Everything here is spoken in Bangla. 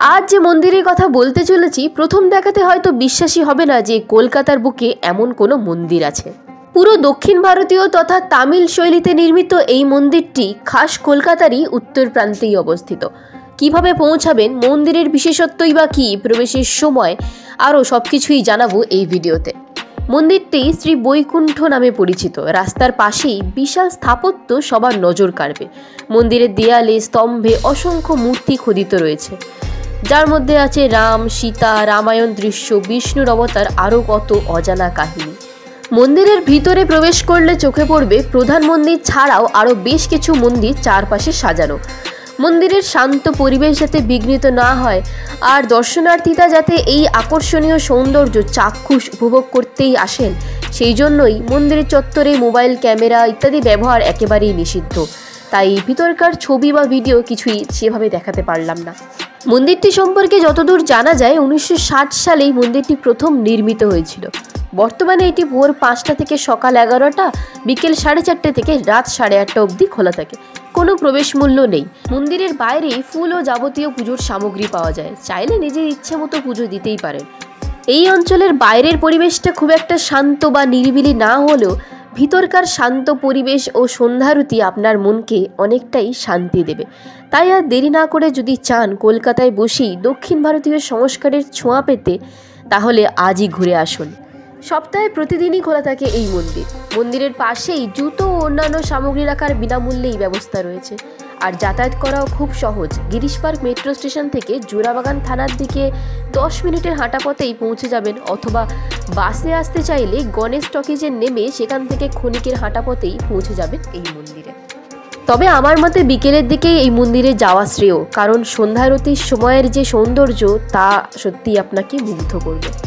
আজ যে মন্দিরের কথা বলতে চলেছি, প্রথম দেখাতে হয়তো বিশ্বাসী হবে না যে কলকাতার বুকে এমন কোনো মন্দির আছে। পুরো দক্ষিণ ভারতীয় তথা তামিল শৈলীতে নির্মিত এই মন্দিরটি খাস কলকাতারই উত্তর প্রান্তেই অবস্থিত। কীভাবে পৌঁছাবেন, মন্দিরের বিশেষত্বই বা কী, প্রবেশের সময় আরও সব কিছুই জানাব এই ভিডিওতে। মন্দিরটি শ্রী বৈকুণ্ঠ নামে পরিচিত। রাস্তার পাশেই বিশাল স্থাপত্য সবার নজর কাড়বে। মন্দিরের দেয়ালে, স্তম্ভে অসংখ্য মূর্তি খোদিত রয়েছে। যার মধ্যে আছে রাম, সীতা, রামায়ণ, দৃশ্য বিষ্ণুর অবতার আরও কত অজানা কাহিনী। মন্দিরের ভিতরে প্রবেশ করলে চোখে পড়বে প্রধান মন্দির ছাড়াও আরও বেশ কিছু মন্দির চারপাশে সাজানো। মন্দিরের শান্ত পরিবেশ যাতে বিঘ্নিত না হয়, আর দর্শনার্থীরা যাতে এই আকর্ষণীয় সৌন্দর্য চাক্ষুষ উপভোগ করতেই আসেন, সেই জন্যই মন্দিরের চত্বরে মোবাইল ক্যামেরা ইত্যাদি ব্যবহার একেবারেই নিষিদ্ধ। তাই ভিতরকার ছবি বা ভিডিও কিছুই সেভাবে দেখাতে পারলাম না। মন্দিরটি সম্পর্কে যতদূর জানা যায়, উনিশশো সালেই মন্দিরটি প্রথম নির্মিত হয়েছিল। বর্তমানে এটি ভোর পাঁচটা থেকে সকাল এগারোটা, বিকেল সাড়ে চারটে থেকে রাত সাড়ে আটটা অবধি খোলা থাকে। কোনো প্রবেশ মূল্য নেই। মন্দিরের বাইরে ফুল ও যাবতীয় পুজোর সামগ্রী পাওয়া যায়। চাইলে নিজের ইচ্ছে মতো পুজো দিতেই পারেন। এই অঞ্চলের বাইরের পরিবেশটা খুব একটা শান্ত বা নিরিবিলি না হলেও ভিতরকার শান্ত পরিবেশ ও সন্ধ্যারতি আপনার মনকে অনেকটাই শান্তি দেবে। তাই আর দেরি না করে যদি চান কলকাতায় বসেই দক্ষিণ ভারতীয় সংস্কারের ছোঁয়া পেতে, তাহলে আজই ঘুরে আসুন। সপ্তাহে প্রতিদিনই খোলা থাকে এই মন্দির। মন্দিরের পাশেই জুতো ও অন্যান্য সামগ্রী রাখার বিনামূল্যেই ব্যবস্থা রয়েছে। আর যাতায়াত করাও খুব সহজ। গিরিশ পার্ক মেট্রো স্টেশন থেকে জোড়াবাগান থানার দিকে দশ মিনিটের হাঁটা পথেই পৌঁছে যাবেন অথবা বাসে আসতে চাইলে গণেশ টকিজে নেমে সেখান থেকে ক্ষণিকের হাঁটা পথেই পৌঁছে যাবেন এই মন্দিরে। তবে আমার মতে বিকেলের দিকেই এই মন্দিরে যাওয়া শ্রেয়, কারণ সন্ধ্যারতির সময়ের যে সৌন্দর্য তা সত্যিই আপনাকে মুগ্ধ করবে।